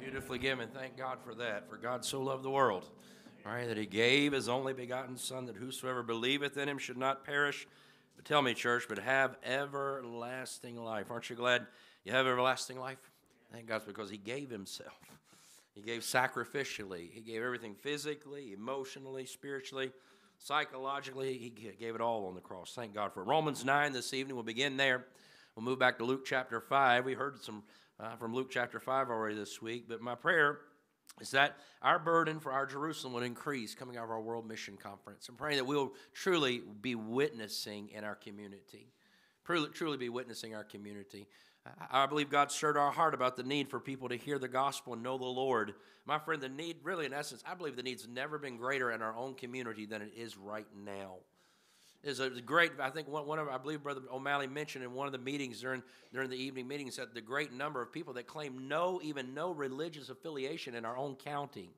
Beautifully given. Thank God for that. For God so loved the world, right, that he gave his only begotten Son, that whosoever believeth in him should not perish, but tell me, church, but have everlasting life. Aren't you glad you have everlasting life? Thank God because he gave himself. He gave sacrificially. He gave everything physically, emotionally, spiritually, psychologically. He gave it all on the cross. Thank God for it. Romans 9 this evening. We'll begin there. We'll move back to Luke chapter 5. We heard some uh, from Luke chapter 5 already this week, but my prayer is that our burden for our Jerusalem would increase coming out of our World Mission Conference. I'm praying that we'll truly be witnessing in our community. Truly, truly be witnessing our community. I believe God stirred our heart about the need for people to hear the gospel and know the Lord. My friend, the need, really, in essence, I believe the need's never been greater in our own community than it is right now is a great. I think one, one of I believe Brother O'Malley mentioned in one of the meetings during during the evening meetings that the great number of people that claim no even no religious affiliation in our own county.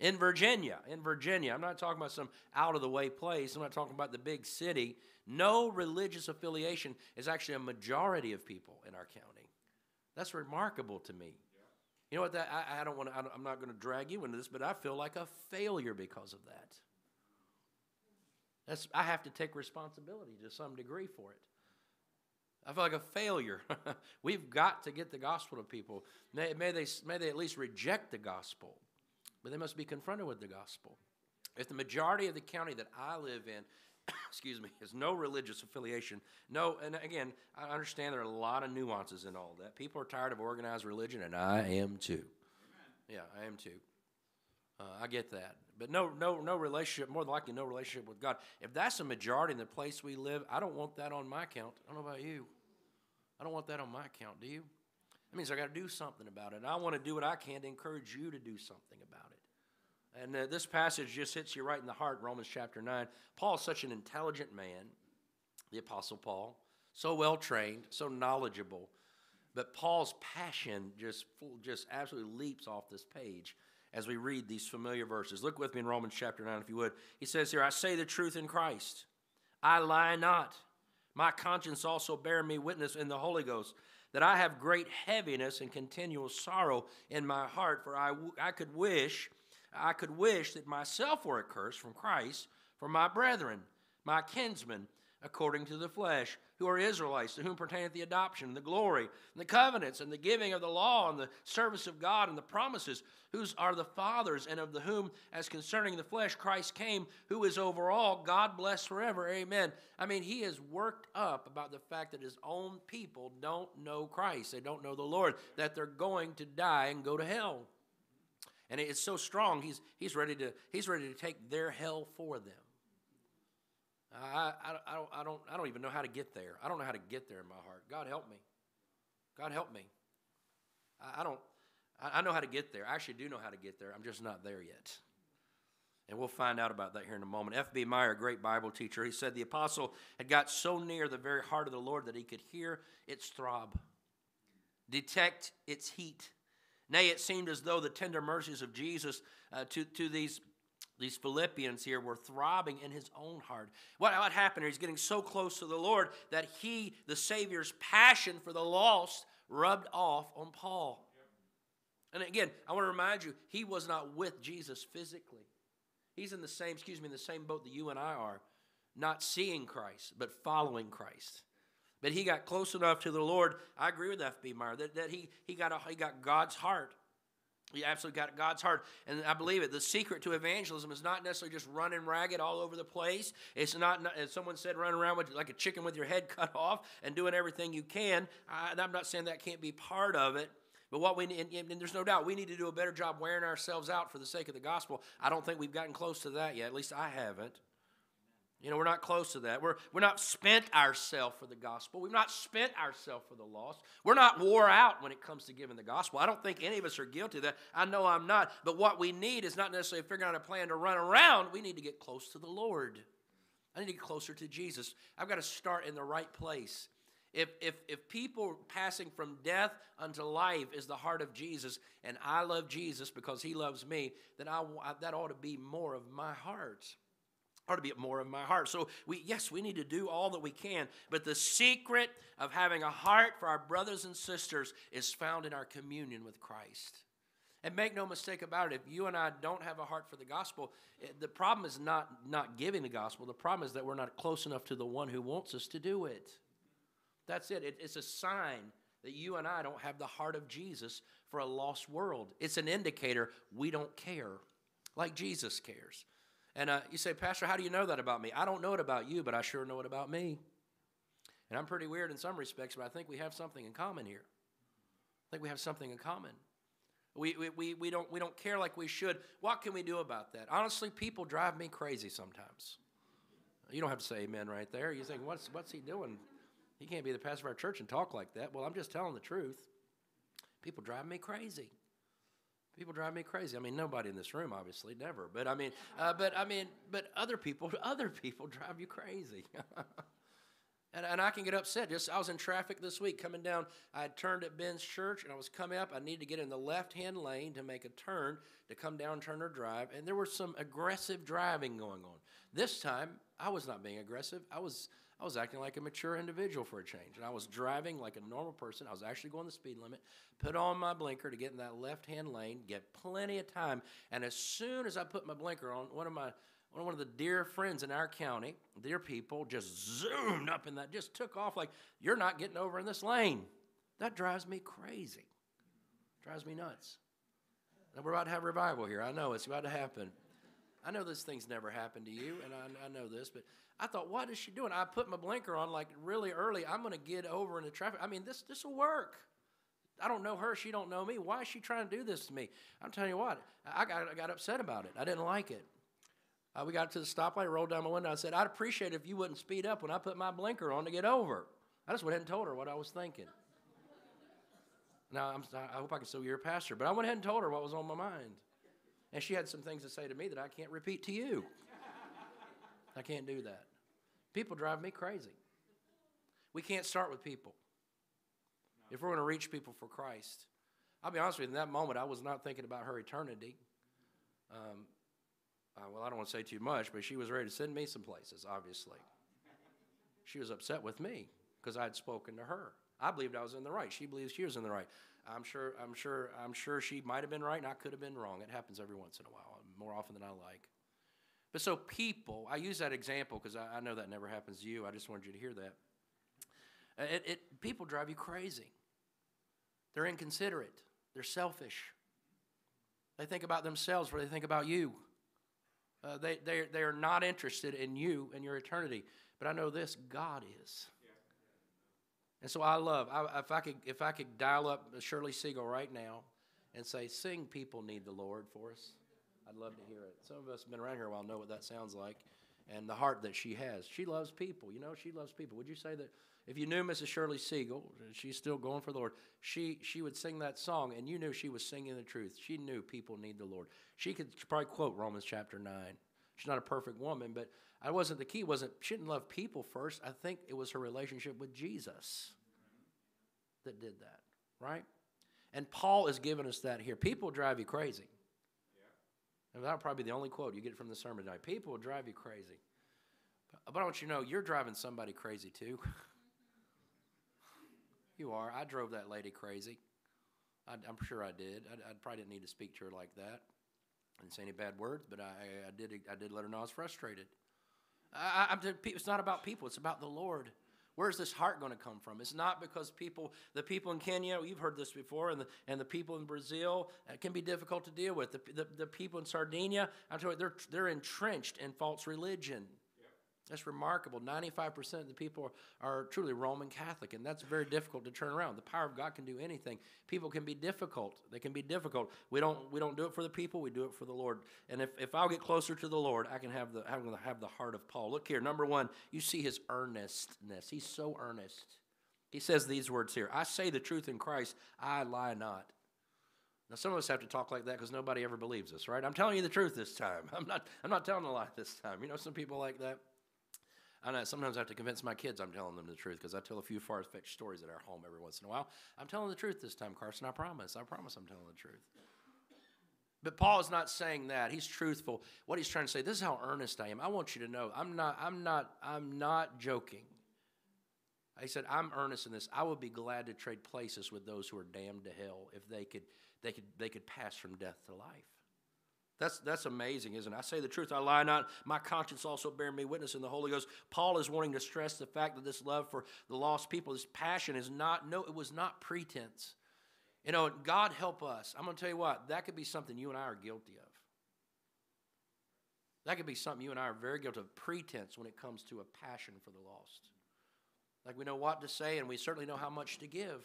In Virginia, in Virginia, I'm not talking about some out of the way place. I'm not talking about the big city. No religious affiliation is actually a majority of people in our county. That's remarkable to me. You know what? That I, I don't want. I'm not going to drag you into this, but I feel like a failure because of that. That's, I have to take responsibility to some degree for it. I feel like a failure. We've got to get the gospel to people. May, may, they, may they at least reject the gospel, but they must be confronted with the gospel. If the majority of the county that I live in, excuse me, has no religious affiliation, no, and again, I understand there are a lot of nuances in all that. People are tired of organized religion, and I am too. Yeah, I am too. Uh, I get that. But no, no, no relationship, more than likely no relationship with God. If that's the majority in the place we live, I don't want that on my account. I don't know about you. I don't want that on my account, do you? That means I got to do something about it. I want to do what I can to encourage you to do something about it. And uh, this passage just hits you right in the heart, Romans chapter 9. Paul is such an intelligent man, the Apostle Paul, so well trained, so knowledgeable. But Paul's passion just, just absolutely leaps off this page as we read these familiar verses. Look with me in Romans chapter 9, if you would. He says here, I say the truth in Christ. I lie not. My conscience also bear me witness in the Holy Ghost that I have great heaviness and continual sorrow in my heart, for I, I could wish, I could wish that myself were accursed from Christ for my brethren, my kinsmen, according to the flesh, who are Israelites, to whom pertaineth the adoption, the glory, and the covenants, and the giving of the law, and the service of God, and the promises, whose are the fathers, and of the whom, as concerning the flesh, Christ came, who is over all, God bless forever. Amen. I mean, he is worked up about the fact that his own people don't know Christ. They don't know the Lord, that they're going to die and go to hell. And it's so strong, he's, he's, ready to, he's ready to take their hell for them. I, I, I, don't, I, don't, I don't even know how to get there. I don't know how to get there in my heart. God help me. God help me. I, I don't, I, I know how to get there. I actually do know how to get there. I'm just not there yet. And we'll find out about that here in a moment. F.B. Meyer, a great Bible teacher, he said the apostle had got so near the very heart of the Lord that he could hear its throb, detect its heat. Nay, it seemed as though the tender mercies of Jesus uh, to, to these these Philippians here were throbbing in his own heart. What, what happened? He's getting so close to the Lord that he, the Savior's passion for the lost, rubbed off on Paul. And again, I want to remind you, he was not with Jesus physically. He's in the same, excuse me, in the same boat that you and I are, not seeing Christ, but following Christ. But he got close enough to the Lord. I agree with F.B. Meyer that, that he, he, got a, he got God's heart. You absolutely got God's heart. And I believe it. The secret to evangelism is not necessarily just running ragged all over the place. It's not, as someone said, running around with, like a chicken with your head cut off and doing everything you can. I, I'm not saying that can't be part of it. But what we need, and there's no doubt, we need to do a better job wearing ourselves out for the sake of the gospel. I don't think we've gotten close to that yet. At least I haven't. You know, we're not close to that. We're, we're not spent ourselves for the gospel. We've not spent ourselves for the lost. We're not wore out when it comes to giving the gospel. I don't think any of us are guilty of that. I know I'm not. But what we need is not necessarily figuring out a plan to run around. We need to get close to the Lord. I need to get closer to Jesus. I've got to start in the right place. If, if, if people passing from death unto life is the heart of Jesus, and I love Jesus because he loves me, then I, that ought to be more of my heart ought to be more of my heart. So we yes, we need to do all that we can, but the secret of having a heart for our brothers and sisters is found in our communion with Christ. And make no mistake about it, if you and I don't have a heart for the gospel, eh, the problem is not not giving the gospel. The problem is that we're not close enough to the one who wants us to do it. That's it. it it's a sign that you and I don't have the heart of Jesus for a lost world. It's an indicator we don't care like Jesus cares. And uh, you say, Pastor, how do you know that about me? I don't know it about you, but I sure know it about me. And I'm pretty weird in some respects, but I think we have something in common here. I think we have something in common. We, we, we, we, don't, we don't care like we should. What can we do about that? Honestly, people drive me crazy sometimes. You don't have to say amen right there. You think, what's, what's he doing? He can't be the pastor of our church and talk like that. Well, I'm just telling the truth. People drive me crazy. People drive me crazy. I mean, nobody in this room, obviously, never. But I mean, uh, but I mean, but other people, other people drive you crazy. and, and I can get upset. Just I was in traffic this week coming down. I turned at Benns Church, and I was coming up. I needed to get in the left-hand lane to make a turn to come down Turner Drive, and there was some aggressive driving going on. This time, I was not being aggressive. I was I was acting like a mature individual for a change. And I was driving like a normal person. I was actually going the speed limit, put on my blinker to get in that left hand lane, get plenty of time. And as soon as I put my blinker on, one of my one of the dear friends in our county, dear people, just zoomed up in that, just took off like, you're not getting over in this lane. That drives me crazy. Drives me nuts. And we're about to have revival here. I know it's about to happen. I know this thing's never happened to you, and I, I know this, but I thought, what is she doing? I put my blinker on like really early. I'm going to get over in the traffic. I mean, this this will work. I don't know her. She don't know me. Why is she trying to do this to me? I'm telling you what. I got, I got upset about it. I didn't like it. Uh, we got to the stoplight, rolled down my window. I said, I'd appreciate it if you wouldn't speed up when I put my blinker on to get over. I just went ahead and told her what I was thinking. Now, I'm, i hope I can still be your pastor, but I went ahead and told her what was on my mind. And she had some things to say to me that I can't repeat to you. I can't do that. People drive me crazy. We can't start with people. If we're going to reach people for Christ, I'll be honest with you, in that moment, I was not thinking about her eternity. Um, uh, well, I don't want to say too much, but she was ready to send me some places, obviously. She was upset with me because I had spoken to her. I believed I was in the right. She believes she was in the right. I'm sure, I'm sure, I'm sure she might have been right and I could have been wrong. It happens every once in a while, more often than I like. But so people, I use that example because I, I, know that never happens to you. I just wanted you to hear that. Uh, it, it, people drive you crazy. They're inconsiderate. They're selfish. They think about themselves before they think about you. Uh, they, they, they are not interested in you and your eternity. But I know this God is. And so I love, I, if, I could, if I could dial up Shirley Siegel right now and say, Sing, people need the Lord for us. I'd love to hear it. Some of us have been around here a while know what that sounds like and the heart that she has. She loves people. You know, she loves people. Would you say that if you knew Mrs. Shirley Siegel, she's still going for the Lord, she, she would sing that song and you knew she was singing the truth. She knew people need the Lord. She could probably quote Romans chapter 9. She's not a perfect woman, but I wasn't the key. wasn't She didn't love people first. I think it was her relationship with Jesus that did that, right? And Paul is giving us that here. People drive you crazy. And that'll probably be the only quote you get from the sermon tonight. People will drive you crazy. But I want you to know you're driving somebody crazy too. you are. I drove that lady crazy. I, am sure I did. I, I, probably didn't need to speak to her like that. Didn't say any bad words, but I, I did. I did let her know I was frustrated. I, it's not about people. It's about the Lord. Where's this heart going to come from? It's not because people, the people in Kenya, you've heard this before, and the, and the people in Brazil can be difficult to deal with. The, the, the people in Sardinia, I'm telling you, they're, they're entrenched in false religion. That's remarkable. 95% of the people are, truly Roman Catholic, and that's very difficult to turn around. The power of God can do anything. People can be difficult. They can be difficult. We don't, we don't do it for the people, we do it for the Lord. And if, if I'll get closer to the Lord, I can have the, I'm going to have the heart of Paul. Look here, number one, you see his earnestness. He's so earnest. He says these words here I say the truth in Christ, I lie not. Now, some of us have to talk like that because nobody ever believes us, right? I'm telling you the truth this time. I'm not, I'm not telling a lie this time. You know, some people like that. I know sometimes I have to convince my kids I'm telling them the truth because I tell a few far fetched stories at our home every once in a while. I'm telling the truth this time, Carson. I promise. I promise I'm telling the truth. But Paul is not saying that. He's truthful. What he's trying to say, this is how earnest I am. I want you to know I'm not, I'm not, I'm not joking. He said, I'm earnest in this. I would be glad to trade places with those who are damned to hell if they could they could, they could pass from death to life. That's, that's amazing, isn't it? I say the truth, I lie not. My conscience also bearing me witness in the Holy Ghost. Paul is wanting to stress the fact that this love for the lost people, this passion is not, no, it was not pretense. You know, God help us. I'm going to tell you what, that could be something you and I are guilty of. That could be something you and I are very guilty of pretense when it comes to a passion for the lost. Like we know what to say and we certainly know how much to give.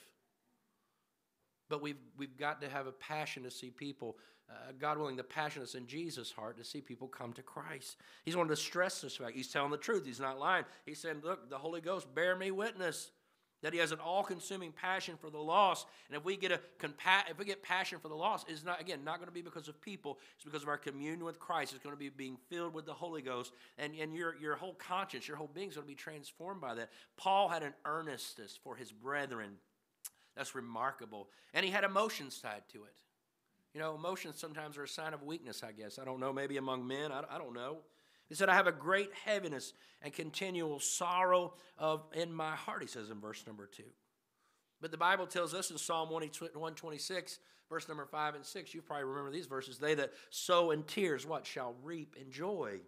But we've, we've got to have a passion to see people, uh, God willing, the passion that's in Jesus' heart to see people come to Christ. He's wanting to stress this fact. He's telling the truth. He's not lying. He's saying, Look, the Holy Ghost, bear me witness that he has an all-consuming passion for the lost and if we get a compa- if we get passion for the lost it's not again not going to be because of people it's because of our communion with christ it's going to be being filled with the holy ghost and, and your, your whole conscience your whole being is going to be transformed by that paul had an earnestness for his brethren that's remarkable. And he had emotions tied to it. You know, emotions sometimes are a sign of weakness, I guess. I don't know, maybe among men, I, I don't know. He said, I have a great heaviness and continual sorrow of in my heart, he says in verse number two. But the Bible tells us in Psalm 126, verse number 5 and 6, you probably remember these verses. They that sow in tears, what? Shall reap in joy.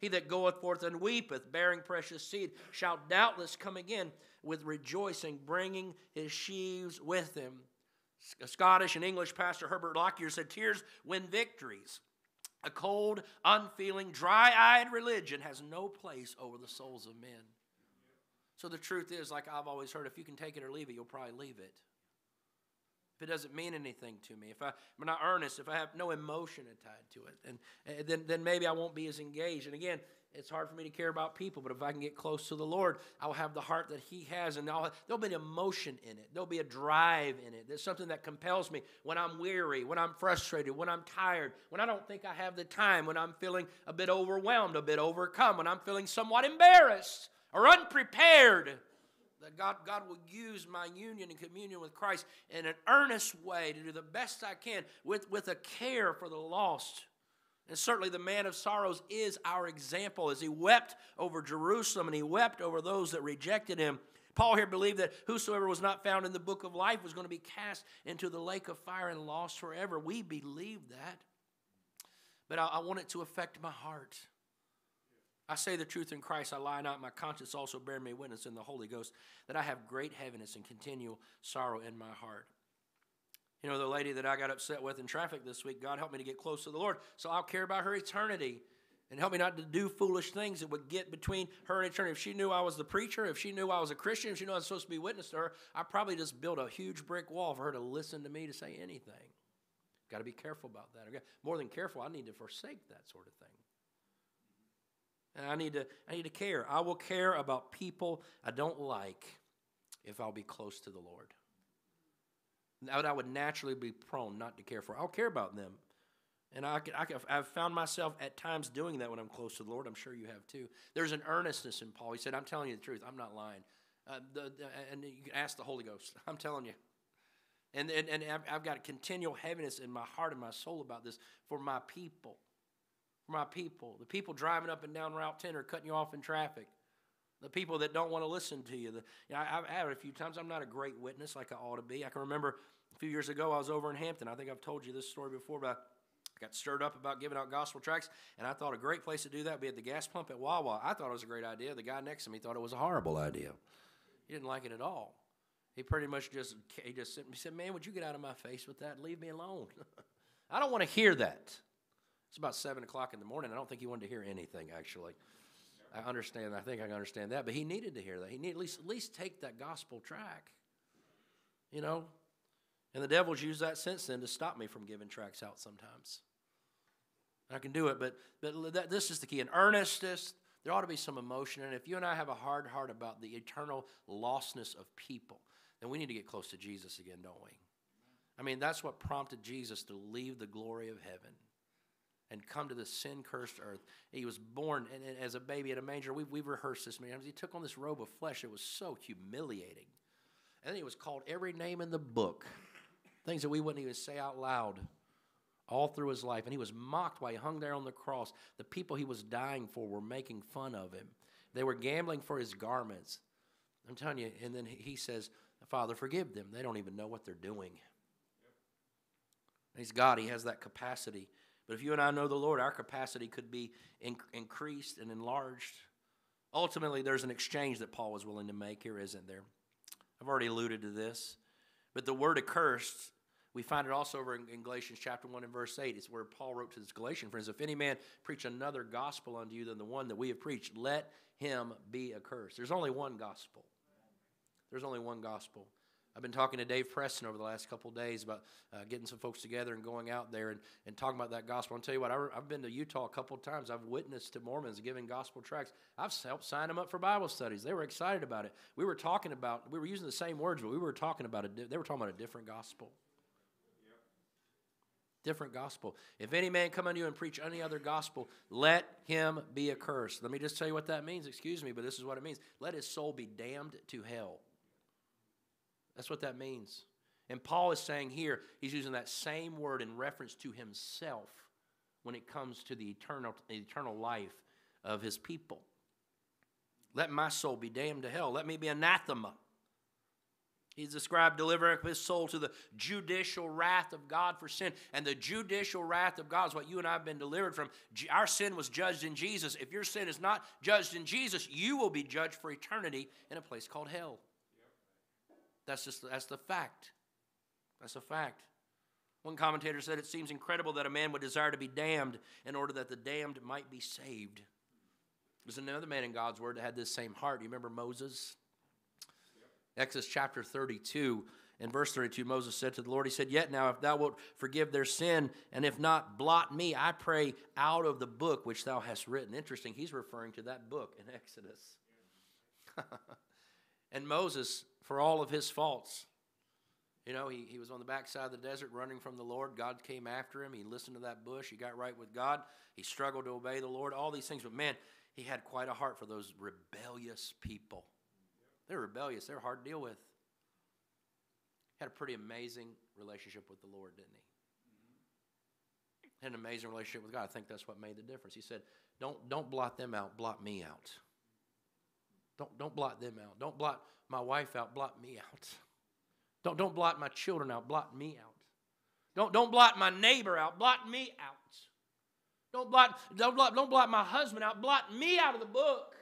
He that goeth forth and weepeth, bearing precious seed, shall doubtless come again with rejoicing, bringing his sheaves with him. A Scottish and English pastor Herbert Lockyer said, Tears win victories. A cold, unfeeling, dry eyed religion has no place over the souls of men. So the truth is, like I've always heard, if you can take it or leave it, you'll probably leave it. If it doesn't mean anything to me, if I, am not earnest, if I have no emotion tied to it, and, and eh, then, then maybe I won't be as engaged. And again, it's hard for me to care about people, but if I can get close to the Lord, I'll have the heart that He has, and I'll, there'll be an emotion in it. There'll be a drive in it. There's something that compels me when I'm weary, when I'm frustrated, when I'm tired, when I don't think I have the time, when I'm feeling a bit overwhelmed, a bit overcome, when I'm feeling somewhat embarrassed or unprepared. That God, God will use my union and communion with Christ in an earnest way to do the best I can with, with a care for the lost and certainly the man of sorrows is our example as he wept over Jerusalem and he wept over those that rejected him. Paul here believed that whosoever was not found in the book of life was going to be cast into the lake of fire and lost forever. We believe that. But I, I want it to affect my heart. I say the truth in Christ, I lie not. My conscience also bear me witness in the Holy Ghost that I have great heaviness and continual sorrow in my heart. You know, the lady that I got upset with in traffic this week, God helped me to get close to the Lord. So I'll care about her eternity and help me not to do foolish things that would get between her and eternity. If she knew I was the preacher, if she knew I was a Christian, if she knew I was supposed to be witness to her, I probably just built a huge brick wall for her to listen to me to say anything. Got to be careful about that. More than careful, I need to forsake that sort of thing. I need to I need to care. I will care about people I don't like if I'll be close to the Lord. That I would naturally be prone not to care for. I'll care about them. And I, I, I've found myself at times doing that when I'm close to the Lord. I'm sure you have too. There's an earnestness in Paul. He said, I'm telling you the truth. I'm not lying. Uh, the, the, and you can ask the Holy Ghost. I'm telling you. And, and, and I've, I've got a continual heaviness in my heart and my soul about this for my people. My people. The people driving up and down Route 10 or cutting you off in traffic. The people that don't want to listen to you. The, you know, I, I've had it a few times. I'm not a great witness like I ought to be. I can remember a few years ago, I was over in Hampton. I think I've told you this story before, but I got stirred up about giving out gospel tracts, and I thought a great place to do that would be at the gas pump at Wawa. I thought it was a great idea. The guy next to me thought it was a horrible idea. He didn't like it at all. He pretty much just he just he said, "Man, would you get out of my face with that? Leave me alone." I don't want to hear that. It's about seven o'clock in the morning. I don't think he wanted to hear anything actually. I understand. I think I understand that, but he needed to hear that. He needed at least at least take that gospel track. You know, and the devil's used that since then to stop me from giving tracts out sometimes. I can do it, but, but that, this is the key. An earnestness, there ought to be some emotion. And if you and I have a hard heart about the eternal lostness of people, then we need to get close to Jesus again, don't we? I mean, that's what prompted Jesus to leave the glory of heaven and come to this sin cursed earth. He was born and, and as a baby in a manger. We've, we've rehearsed this many times. He took on this robe of flesh. It was so humiliating. And then he was called every name in the book things that we wouldn't even say out loud all through his life. And he was mocked while he hung there on the cross. The people he was dying for were making fun of him, they were gambling for his garments. I'm telling you, and then he says, Father, forgive them. They don't even know what they're doing. He's God, He has that capacity. But if you and I know the Lord, our capacity could be in- increased and enlarged. Ultimately, there's an exchange that Paul was willing to make here, isn't there? I've already alluded to this. But the word accursed, we find it also over in, in Galatians chapter 1 and verse 8. It's where Paul wrote to his Galatian friends If any man preach another gospel unto you than the one that we have preached, let him be accursed. There's only one gospel. There's only one gospel. I've been talking to Dave Preston over the last couple days about uh, getting some folks together and going out there and, and talking about that gospel. I'll tell you what, I, have been to Utah a couple times. I've witnessed to Mormons giving gospel tracts. I've helped sign them up for Bible studies. They were excited about it. We were talking about, we were using the same words, but we were talking about it. They were talking about a different gospel. Different gospel. If any man come unto you and preach any other gospel, let him be accursed. Let me just tell you what that means. Excuse me, but this is what it means. Let his soul be damned to hell. That's what that means. And Paul is saying here, he's using that same word in reference to himself when it comes to the eternal, eternal life of his people. Let my soul be damned to hell. Let me be anathema. He's described delivering his soul to the judicial wrath of God for sin. And the judicial wrath of God is what you and I have been delivered from. Our sin was judged in Jesus. If your sin is not judged in Jesus, you will be judged for eternity in a place called hell. That's just that's the fact. That's a fact. One commentator said it seems incredible that a man would desire to be damned in order that the damned might be saved. There's another man in God's word that had this same heart. Do you remember Moses? Yep. Exodus chapter 32 in verse 32, Moses said to the Lord, He said, Yet now, if thou wilt forgive their sin, and if not, blot me, I pray, out of the book which thou hast written. Interesting, he's referring to that book in Exodus. and Moses for all of his faults. You know, he, he was on the backside of the desert running from the Lord. God came after him. He listened to that bush. He got right with God. He struggled to obey the Lord, all these things. But man, he had quite a heart for those rebellious people. They're rebellious, they're hard to deal with. Had a pretty amazing relationship with the Lord, didn't he? Had an amazing relationship with God. I think that's what made the difference. He said, Don't, don't blot them out, blot me out. Don't, don't blot them out. Don't blot my wife out, blot me out. Don't, don't blot my children out, blot me out. Don't, don't blot my neighbor out, blot me out. Don't blot, don't, blot, don't blot my husband out, blot me out of the book.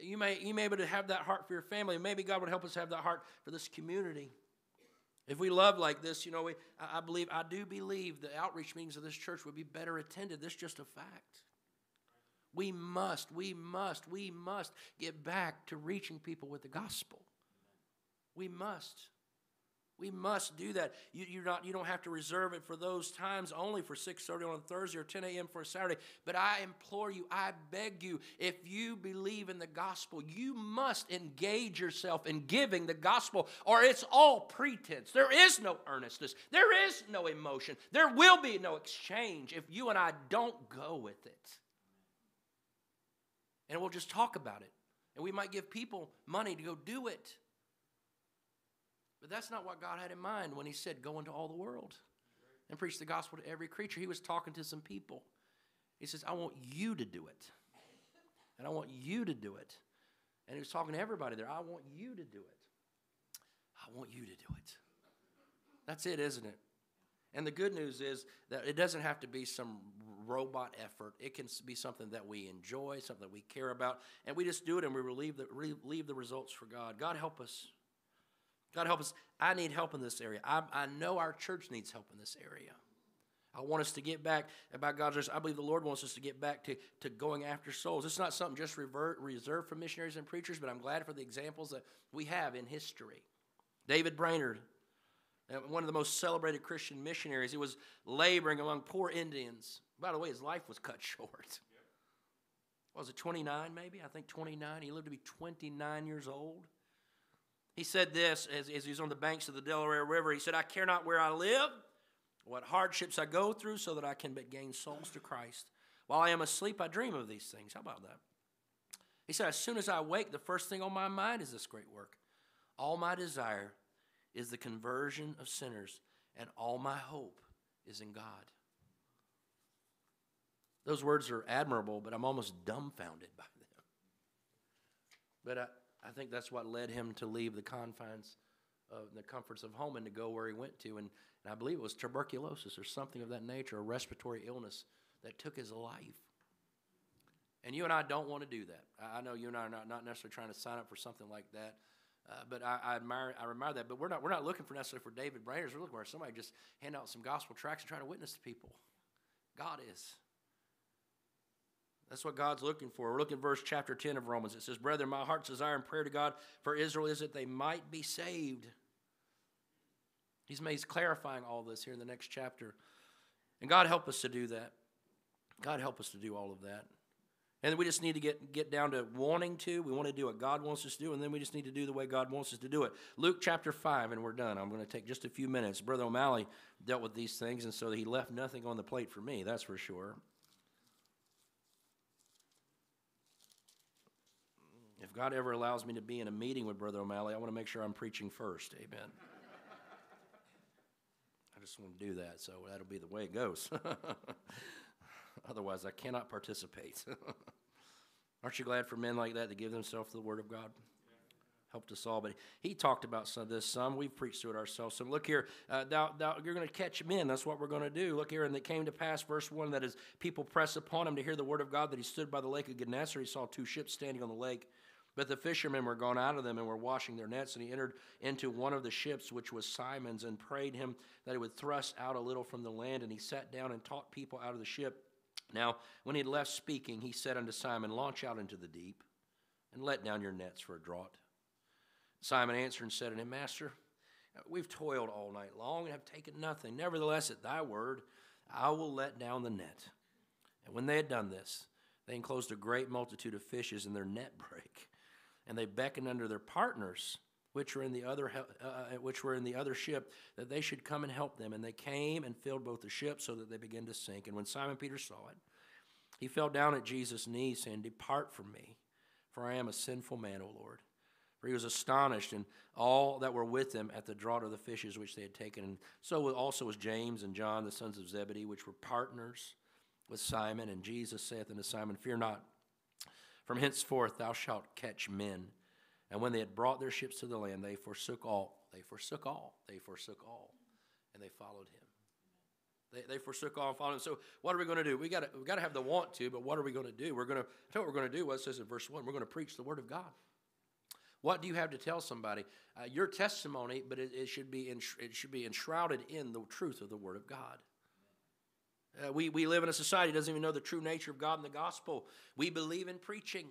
You may, you may be able to have that heart for your family. Maybe God would help us have that heart for this community. If we love like this, you know, we, I, I believe, I do believe the outreach meetings of this church would be better attended. This is just a fact. We must, we must, we must get back to reaching people with the gospel. We must. We must do that. You, you're not, you don't have to reserve it for those times only for 6.30 on a Thursday or 10 a.m. for a Saturday. But I implore you, I beg you, if you believe in the gospel, you must engage yourself in giving the gospel or it's all pretense. There is no earnestness. There is no emotion. There will be no exchange if you and I don't go with it and we'll just talk about it. And we might give people money to go do it. But that's not what God had in mind when He said, Go into all the world and preach the gospel to every creature. He was talking to some people. He says, I want you to do it. And I want you to do it. And he was talking to everybody there. I want you to do it. I want you to do it. That's it, isn't it? And the good news is that it doesn't have to be some robot effort. It can be something that we enjoy, something that we care about, and we just do it and we leave the, leave the results for God. God help us. God help us. I need help in this area. I, I know our church needs help in this area. I want us to get back about God's grace. I believe the Lord wants us to get back to, to going after souls. It's not something just revert, reserved for missionaries and preachers, but I'm glad for the examples that we have in history. David Brainerd, Uh, one of the most celebrated Christian missionaries, he was laboring among poor Indians. By the way, his life was cut short. Was it 29 maybe? I think 29. He lived to be 29 years old. He said this as, as he was on the banks of the Delaware River. He said, I care not where I live, what hardships I go through, so that I can but gain souls to Christ. While I am asleep, I dream of these things. How about that? He said, As soon as I wake, the first thing on my mind is this great work. All my desire is the conversion of sinners, and all my hope is in God. Those words are admirable, but I'm almost dumbfounded by them. But I, I think that's what led him to leave the confines of the comforts of home and to go where he went to. And, and I believe it was tuberculosis or something of that nature, a respiratory illness that took his life. And you and I don't want to do that. I know you and I are not, not necessarily trying to sign up for something like that. Uh, but I, I, admire, I admire that. But we're not, we're not looking for necessarily for David Brainerd. We're looking for somebody just hand out some gospel tracts and try to witness to people. God is. That's what God's looking for. We're looking at verse chapter 10 of Romans. It says, Brethren, my heart's desire and prayer to God for Israel is that they might be saved. He's, he's clarifying all this here in the next chapter. And God help us to do that. God help us to do all of that. And we just need to get, get down to wanting to. We want to do what God wants us to do, and then we just need to do the way God wants us to do it. Luke chapter 5, and we're done. I'm going to take just a few minutes. Brother O'Malley dealt with these things, and so he left nothing on the plate for me, that's for sure. If God ever allows me to be in a meeting with Brother O'Malley, I want to make sure I'm preaching first. Amen. I just want to do that, so that'll be the way it goes. Otherwise, I cannot participate. Aren't you glad for men like that to give themselves to the Word of God? helped us all. But he talked about some of this some. We've preached to it ourselves. So look here, uh, thou, thou, you're going to catch men. That's what we're going to do. Look here, and it came to pass, verse 1, that as people pressed upon him to hear the word of God, that he stood by the lake of Gennesaret. He saw two ships standing on the lake. But the fishermen were gone out of them and were washing their nets. And he entered into one of the ships, which was Simon's, and prayed him that he would thrust out a little from the land. And he sat down and taught people out of the ship. Now, when he had left speaking, he said unto Simon, Launch out into the deep, and let down your nets for a draught. Simon answered and said unto him, Master, we've toiled all night long and have taken nothing. Nevertheless, at thy word, I will let down the net. And when they had done this, they enclosed a great multitude of fishes, and their net brake. And they beckoned unto their partners, which were in the other uh, uh, which were in the other ship, that they should come and help them. And they came and filled both the ships, so that they began to sink. And when Simon Peter saw it, he fell down at Jesus' knees, saying, Depart from me, for I am a sinful man, O Lord. For he was astonished, and all that were with him at the draught of the fishes which they had taken. And so also was James and John, the sons of Zebedee, which were partners with Simon. And Jesus saith unto Simon, Fear not, from henceforth thou shalt catch men. And when they had brought their ships to the land, they forsook all. They forsook all. They forsook all. And they followed him. They, they forsook all and followed him. So what are we going to do? We got we got to have the want to, but what are we going to do? We're going to tell what we're going to do. What it says in verse one, we're going to preach the word of God. What do you have to tell somebody? Uh, your testimony, but it, it should be in, it should be enshrouded in the truth of the Word of God. Uh, we, we live in a society that doesn't even know the true nature of God and the gospel. We believe in preaching.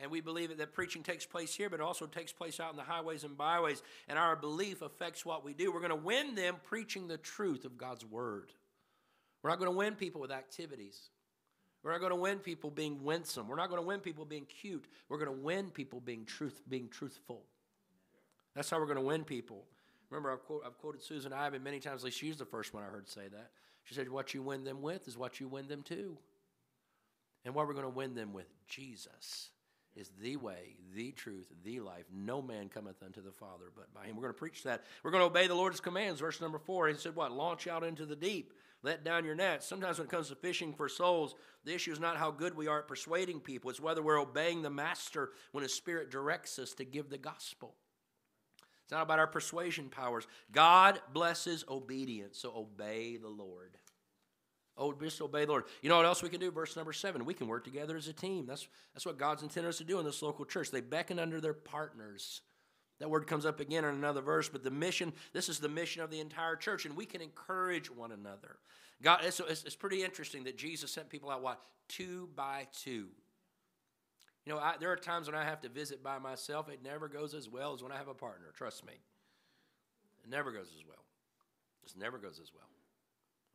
And we believe that preaching takes place here, but it also takes place out in the highways and byways. And our belief affects what we do. We're going to win them preaching the truth of God's word. We're not going to win people with activities. We're not going to win people being winsome. We're not going to win people being cute. We're going to win people being truth, being truthful. That's how we're going to win people. Remember, I've, quote, I've quoted Susan Ivan many times. At least she's the first one I heard say that. She said, "What you win them with is what you win them to." And what we're going to win them with, Jesus is the way, the truth, the life. No man cometh unto the Father but by him. We're going to preach that. We're going to obey the Lord's commands. Verse number four, he said, What? Launch out into the deep let down your nets. Sometimes when it comes to fishing for souls, the issue is not how good we are at persuading people, it's whether we're obeying the Master when His Spirit directs us to give the gospel. It's not about our persuasion powers. God blesses obedience, so obey the Lord. Oh, just obey the Lord. You know what else we can do? Verse number seven. We can work together as a team. That's, that's what God's intended us to do in this local church. They beckon under their partners. That word comes up again in another verse, but the mission, this is the mission of the entire church, and we can encourage one another. God, it's, it's, it's pretty interesting that Jesus sent people out, what? Two by two. You know, I, there are times when I have to visit by myself. It never goes as well as when I have a partner. Trust me. It never goes as well. Just never goes as well.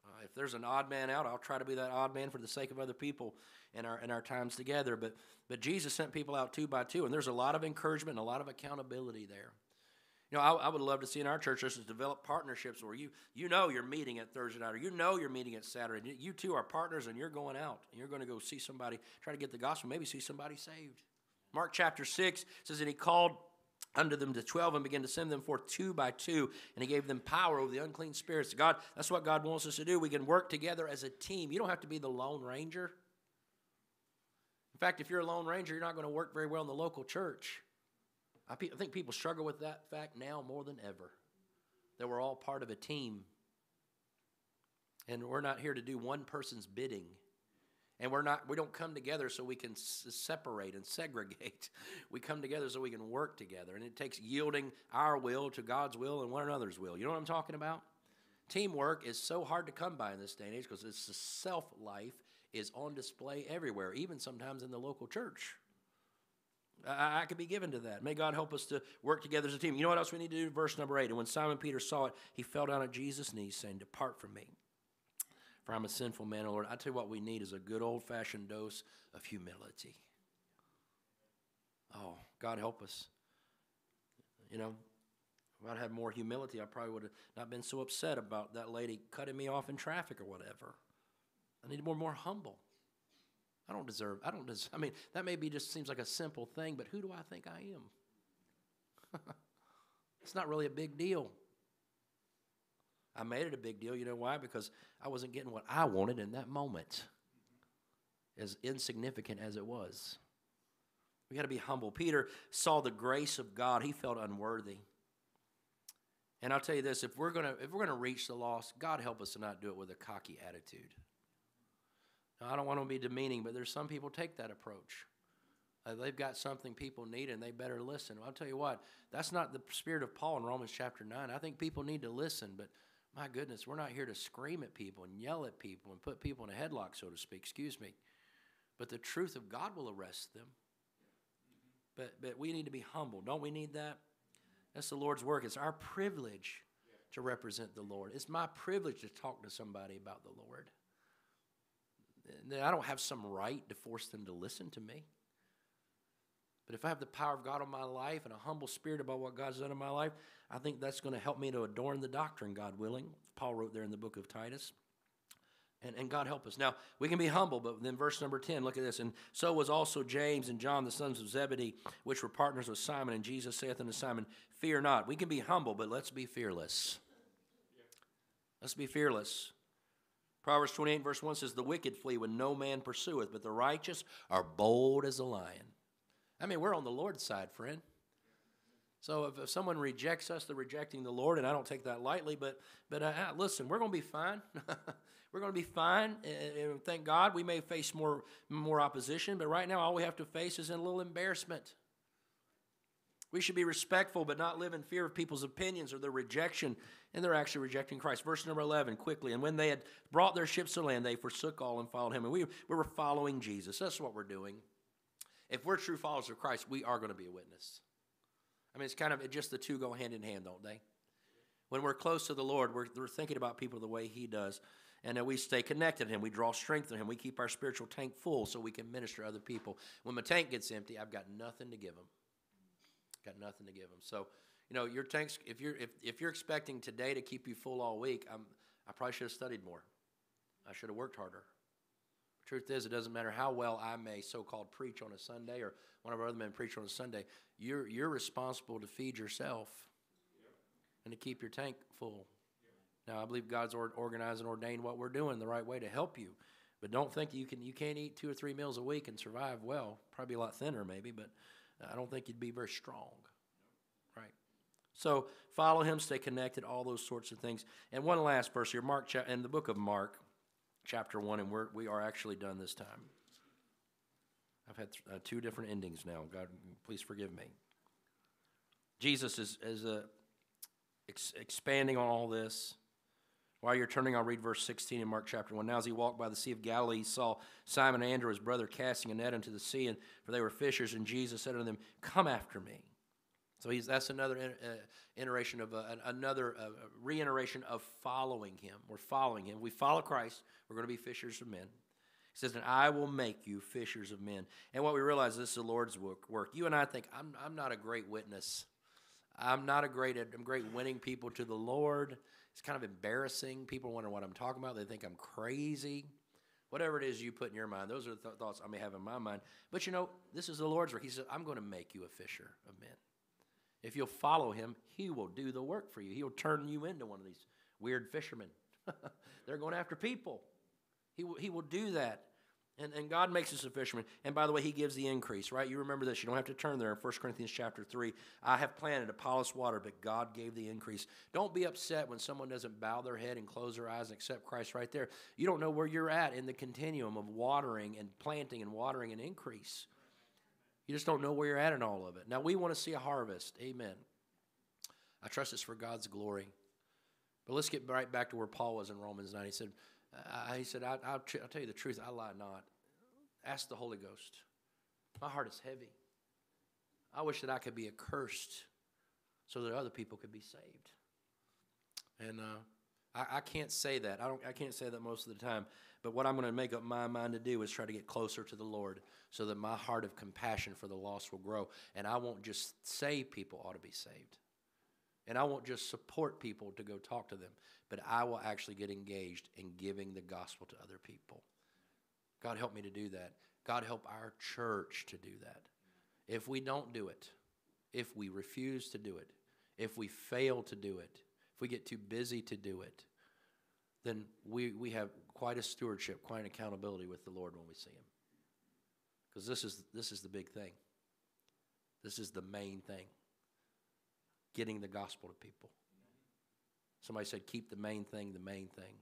Uh, if there's an odd man out, I'll try to be that odd man for the sake of other people in our in our times together. But but Jesus sent people out two by two, and there's a lot of encouragement and a lot of accountability there. You know, I, I would love to see in our church just develop partnerships where you you know you're meeting at Thursday night or you know you're meeting at Saturday. You two are partners and you're going out and you're going to go see somebody, try to get the gospel, maybe see somebody saved. Mark chapter 6 says that he called unto them to 12 and began to send them forth two by two and he gave them power over the unclean spirits god that's what god wants us to do we can work together as a team you don't have to be the lone ranger in fact if you're a lone ranger you're not going to work very well in the local church I, pe- I think people struggle with that fact now more than ever. That we're all part of a team. And we're not here to do one person's bidding. And we're not we don't come together so we can s- separate and segregate. We come together so we can work together. And it takes yielding our will to God's will and one another's will. You know what I'm talking about? Teamwork is so hard to come by in this day and age because it's the self life is on display everywhere, even sometimes in the local church. I, I could be given to that. May God help us to work together as a team. You know what else we need to do? Verse number eight. And when Simon Peter saw it, he fell down at Jesus' knees, saying, Depart from me, for I'm a sinful man, Lord. I tell you what we need is a good old fashioned dose of humility. Oh, God help us. You know, if I'd had more humility, I probably would have not been so upset about that lady cutting me off in traffic or whatever. I need to be more, more humble. I don't deserve, I don't deserve, I mean, that maybe just seems like a simple thing, but who do I think I am? it's not really a big deal. I made it a big deal. You know why? Because I wasn't getting what I wanted in that moment, as insignificant as it was. We got to be humble. Peter saw the grace of God, he felt unworthy. And I'll tell you this, if we're going to if we're going to reach the lost, God help us to not do it with a cocky attitude. Now, I don't want to be demeaning, but there's some people take that approach. Uh, they've got something people need and they better listen. Well, I'll tell you what, that's not the spirit of Paul in Romans chapter 9. I think people need to listen, but my goodness, we're not here to scream at people and yell at people and put people in a headlock, so to speak. Excuse me. But the truth of God will arrest them. But, but we need to be humble. Don't we need that? That's the Lord's work. It's our privilege to represent the Lord. It's my privilege to talk to somebody about the Lord. I don't have some right to force them to listen to me. But if I have the power of God on my life and a humble spirit about what God's done in my life, I think that's going to help me to adorn the doctrine, God willing. Paul wrote there in the book of Titus. And, and God help us. Now, we can be humble, but then verse number 10, look at this. And so was also James and John, the sons of Zebedee, which were partners with Simon. And Jesus saith unto Simon, Fear not. We can be humble, but let's be fearless. Let's be fearless. Proverbs 28, verse 1 says, The wicked flee when no man pursueth, but the righteous are bold as a lion. I mean, we're on the Lord's side, friend. So if, if someone rejects us, they're rejecting the Lord, and I don't take that lightly. But but uh, listen, we're going to be fine. we're going to be fine, and, and thank God. We may face more more opposition, but right now all we have to face is a little embarrassment. We should be respectful, but not live in fear of people's opinions or their rejection, and they're actually rejecting Christ. Verse number 11, quickly. And when they had brought their ships to land, they forsook all and followed him. And we, we were following Jesus. That's what we're doing. If we're true followers of Christ, we are going to be a witness. I mean, it's kind of just the two go hand in hand, don't they? When we're close to the Lord, we're, we're thinking about people the way He does, and that we stay connected to Him. We draw strength from Him. We keep our spiritual tank full so we can minister to other people. When my tank gets empty, I've got nothing to give them. Got nothing to give them. So, you know, your tanks. If you're if, if you're expecting today to keep you full all week, I'm, I probably should have studied more. I should have worked harder. Truth is, it doesn't matter how well I may so-called preach on a Sunday or one of our other men preach on a Sunday. You're you're responsible to feed yourself and to keep your tank full. Now, I believe God's organized and ordained what we're doing the right way to help you. But don't think you can you can't eat two or three meals a week and survive well. Probably a lot thinner, maybe, but I don't think you'd be very strong. Right. So follow him, stay connected, all those sorts of things. And one last verse here, Mark in the book of Mark, chapter one, and we're we are actually done this time. I've had th- uh, two different endings now. God, please forgive me. Jesus is is uh, ex- expanding on all this. While you're turning, I'll read verse 16 in Mark chapter 1. Now, as he walked by the Sea of Galilee, he saw Simon and Andrew, his brother, casting a net into the sea, and for they were fishers. And Jesus said unto them, Come after me. So he's, that's another uh, iteration of uh, another uh, reiteration of following him. We're following him. We follow Christ. We're going to be fishers of men. He says, and I will make you fishers of men. And what we realize is this is the Lord's work. You and I think I'm, I'm not a great witness. I'm not a great I'm great winning people to the Lord. It's kind of embarrassing. People wonder what I'm talking about. They think I'm crazy. Whatever it is you put in your mind, those are the th- thoughts I may have in my mind. But you know, this is the Lord's work. He said, I'm going to make you a fisher of men. If you'll follow him, he will do the work for you. He'll turn you into one of these weird fishermen. They're going after people. He will, he will do that. And, and God makes us a fisherman. And by the way, He gives the increase, right? You remember this. You don't have to turn there in 1 Corinthians chapter 3. I have planted Apollos water, but God gave the increase. Don't be upset when someone doesn't bow their head and close their eyes and accept Christ right there. You don't know where you're at in the continuum of watering and planting and watering and increase. You just don't know where you're at in all of it. Now, we want to see a harvest. Amen. I trust it's for God's glory. But let's get right back to where Paul was in Romans 9. He said, uh, he said, I, will I'll tell you the truth, I lie not. Ask the Holy Ghost. My heart is heavy. I wish that I could be accursed so that other people could be saved. And uh, I, I, can't say that. I, don't, I can't say that most of the time. But what I'm going to make up my mind to do is try to get closer to the Lord so that my heart of compassion for the lost will grow. And I won't just say people ought to be saved. And I won't just support people to go talk to them, but I will actually get engaged in giving the gospel to other people. God help me to do that. God help our church to do that. If we don't do it, if we refuse to do it, if we fail to do it, if we get too busy to do it, then we, we have quite a stewardship, quite an accountability with the Lord when we see Him. Because this is, this is the big thing. This is the main thing getting the gospel to people. Somebody said, keep the main thing the main thing.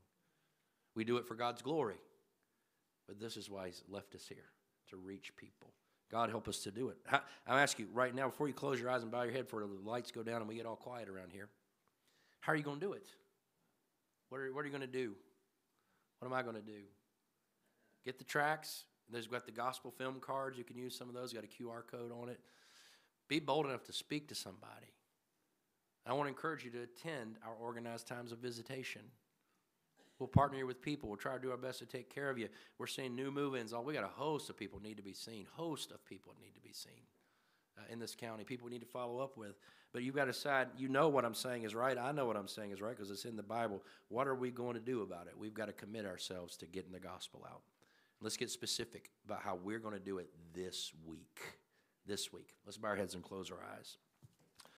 We do it for God's glory. But this is why He's left us here to reach people. God help us to do it. i ask you right now, before you close your eyes and bow your head for the lights go down and we get all quiet around here, how are you going to do it? What are, what are you going to do? What am I going to do? Get the tracts. There's got the gospel film cards. You can use some of those. Got a QR code on it. Be bold enough to speak to somebody. I want to encourage you to attend our organized times of visitation. We'll partner with people. We'll try to do our best to take care of you. We're seeing new move-ins. All we got a host of people need to be seen. Host of people need to be seen uh, in this county. People we need to follow up with. But you've got to decide. You know what I'm saying is right. I know what I'm saying is right because it's in the Bible. What are we going to do about it? We've got to commit ourselves to getting the gospel out. Let's get specific about how we're going to do it this week. This week. Let's bow our heads and close our eyes.